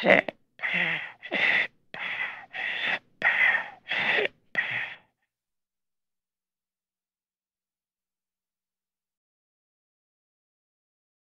Hey.